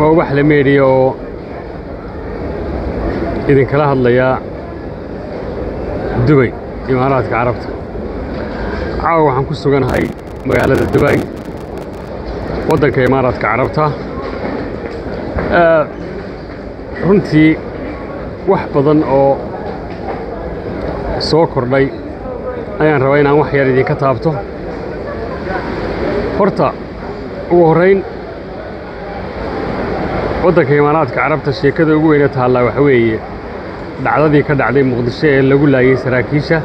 وأنا أريد أن أقول لك دبي أنا أريد أن أقول لك دبي أنا أقول لك دبي وأنا أريد أن أقول لك دبي دبي waddanka imaaraadka carabta sheekada ugu weyne taallaa waxa weeye dhacdadii ka dhacday muqdisho ee lagu laayey saraakiisha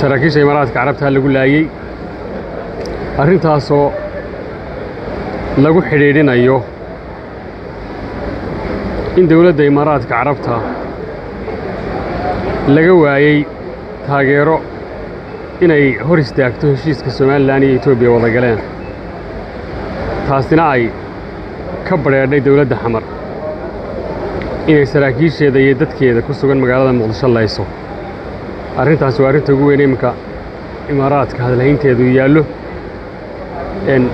saraakiisha imaaraadka carabta lagu laayey arrintaasoo lagu xidhiidhinayo in dowladda imaaraadka carabta laga waayey taageero inay hor istaagto heshiiska somalilan iyo etoobiya wada galeen تاسنا أي كبر يا ندي دولة دحمر إن سراكيش هذا يدت كي هذا كوسو كان مقالة مقدس الله يسوع أرين تاسو أرين تقول إني مكا إمارات كهذا لين تي دو يالو إن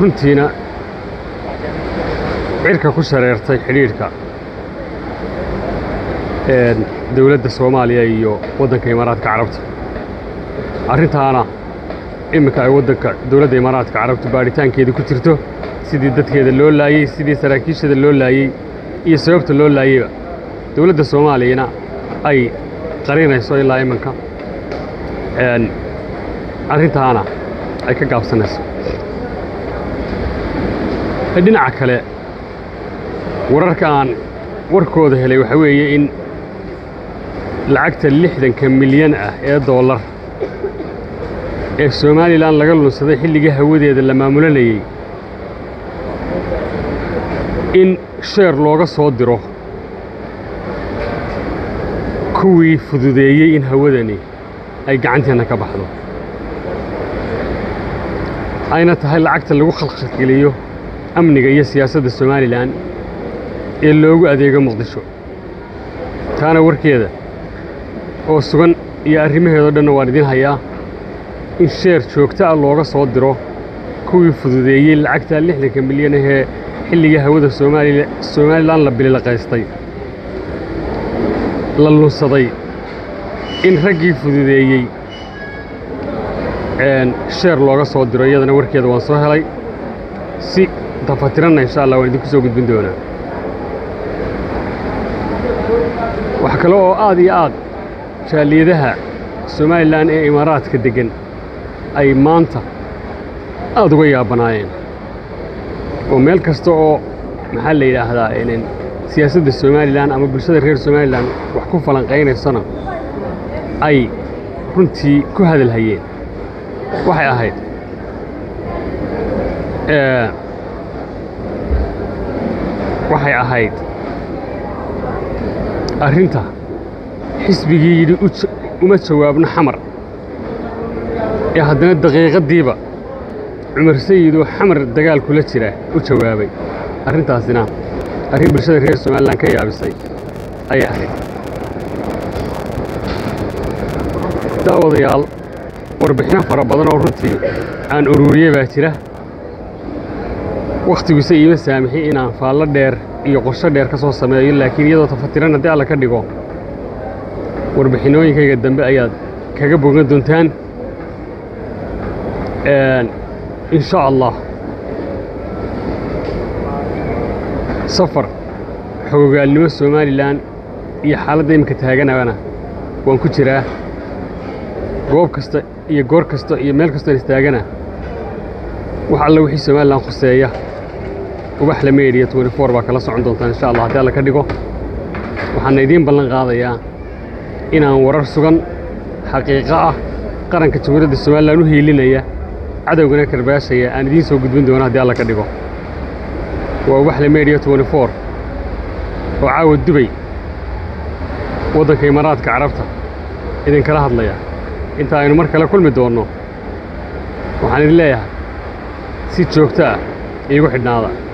كنتينا عيرك كوسو ريرتاي حريرك إن دولة الصومالية يو ودك إمارات كعربت أرين تانا iminka ay waddanka dowladda imaaraadka carabta baaritaankeeda ku jirto sidii dadkeeda loo laayey sidii saraakiishada loo laayey iyo sababta loo laayeyba dowladda soomaaliyana ay qarinayso ilaa iminka arrintaana ay ka gaabsanayso dhinaca kale wararka aan warkooda helay waxaa weeye in lacagta lixdanka milyan ah ee doolar ee somalilan laga lunsaday xilligii hawadeeda la maamulanayay in sheer looga soo diro kuwii fududeeyey in hawadani ay gacanteenna ka baxdo ayna tahay lacagta lagu khalkhilgeliyo amniga iyo siyaasadda somalilan ee loogu adeego muqdisho taana warkeeda oo sugan iyo arrimaheedoo dhanna waan idin hayaa in sheer joogta ah looga soo diro kuwii fududeeyey lacagta lixdanka milyan ahee xilligii hawada somalilan la bililaqaystay la lunsaday in raggii fududeeyey sheer looga soo diro iyadana warkeeda waan soo helay si dafatiranna insha allah waan idinku soo gudbin doonaa wax kale oo aad iyo aad jaaliyadaha somalilan ee imaaraadka deggan ay maanta aad uga yaabanaayeen oo meel kasta oo maxaa la yidhaahdaa siyaasadda somalilan ama bulshada reer somalilan wax ku falanqaynaysana ay runtii ku hadalhayeen waxay ahayd eh, waxay ahayd arrinta xisbigii uma jawaabno xamar ayaa haddana daqiiqadiiba cumar sayid oo xamar dagaal kula jira u jawaabay arrintaasina arrin bulshada reer somalilan ka yaabisay ayay ahayd daawadayaal warbixino fara badan oo runtii aan ururiyey baa jira wakhtigiisa iima saamixin inaan faallo dheer iyo qorsho dheer ka soo sameeyo laakiin iyadoo tafatiran haddii alla ka dhigo warbixinooyinkayga dambe ayaad kaga bogan doontaan ان شاء الله safar xoogaalnimo somalilan iyo xaaladda iminka taaganabana waan ku jiraa goob kasta iyo goor kasta iyo meel kastoon istaagana wax alla wixii somalilan khuseeya ubax la meedhiya twenty four baa kala socon doontaan insha allah haddii alla ka dhigo waxaana idiin ballan qaadayaa inaan warar sugan xaqiiqo ah qaranka jamhuuriyadda somalilan u hiilinaya عدوغنا كرباسي أن دين سو قدبن دونا هدي الله كدقو ووحل ميريا 24 وعاود دبي وضع كيمارات كعرفتها إذن كلا هدلا يا إنتا أينو مركا لكل مدونو وحان الله يا سيد شوكتا إيه وحدنا